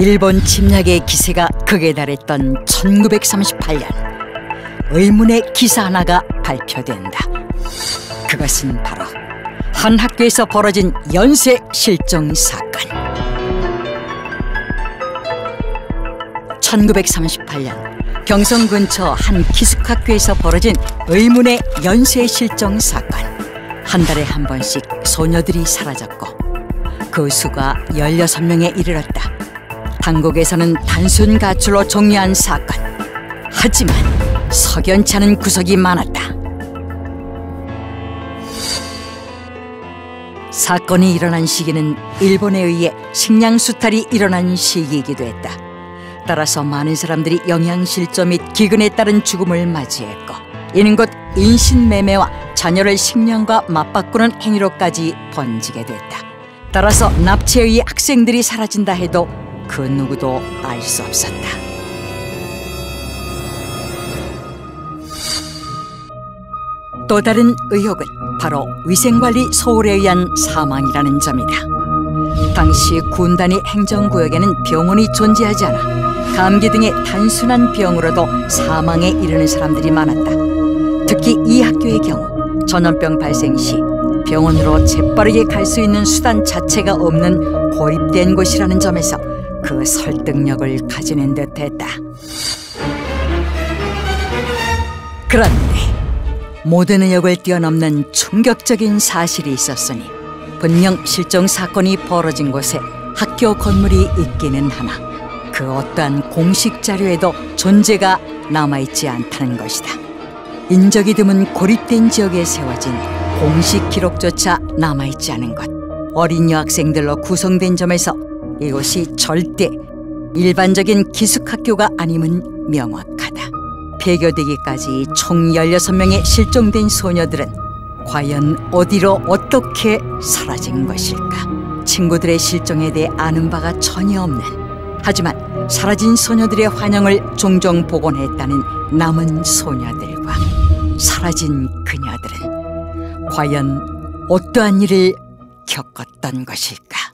일본 침략의 기세가 극에 달했던 1938년 의문의 기사 하나가 발표된다. 그것은 바로 한 학교에서 벌어진 연쇄 실종 사건. 1938년 경성 근처 한 기숙학교에서 벌어진 의문의 연쇄 실종 사건. 한 달에 한 번씩 소녀들이 사라졌고 그 수가 16명에 이르렀다. 한국에서는 단순 가출로 종료한 사건. 하지만 석연치 않은 구석이 많았다. 사건이 일어난 시기는 일본에 의해 식량 수탈이 일어난 시기이기도 했다. 따라서 많은 사람들이 영양실조 및 기근에 따른 죽음을 맞이했고 이는 곧 인신매매와 자녀를 식량과 맞바꾸는 행위로까지 번지게 됐다. 따라서 납치에 의해 학생들이 사라진다 해도 그 누구도 알 수 없었다. 또 다른 의혹은 바로 위생관리 소홀에 의한 사망이라는 점이다. 당시 군단위 행정구역에는 병원이 존재하지 않아 감기 등의 단순한 병으로도 사망에 이르는 사람들이 많았다. 특히 이 학교의 경우 전염병 발생 시 병원으로 재빠르게 갈 수 있는 수단 자체가 없는 고립된 곳이라는 점에서 그 설득력을 가지는 듯했다. 그런데 모든 의혹을 뛰어넘는 충격적인 사실이 있었으니 분명 실종 사건이 벌어진 곳에 학교 건물이 있기는 하나 그 어떠한 공식 자료에도 존재가 남아있지 않다는 것이다. 인적이 드문 고립된 지역에 세워진 공식 기록조차 남아있지 않은 것. 어린 여학생들로 구성된 점에서 이곳이 절대 일반적인 기숙학교가 아님은 명확하다. 폐교되기까지 총 16명의 실종된 소녀들은 과연 어디로 어떻게 사라진 것일까? 친구들의 실종에 대해 아는 바가 전혀 없는 하지만 사라진 소녀들의 환영을 종종 보곤 했다는 남은 소녀들과 사라진 그녀들은 과연 어떠한 일을 겪었던 것일까?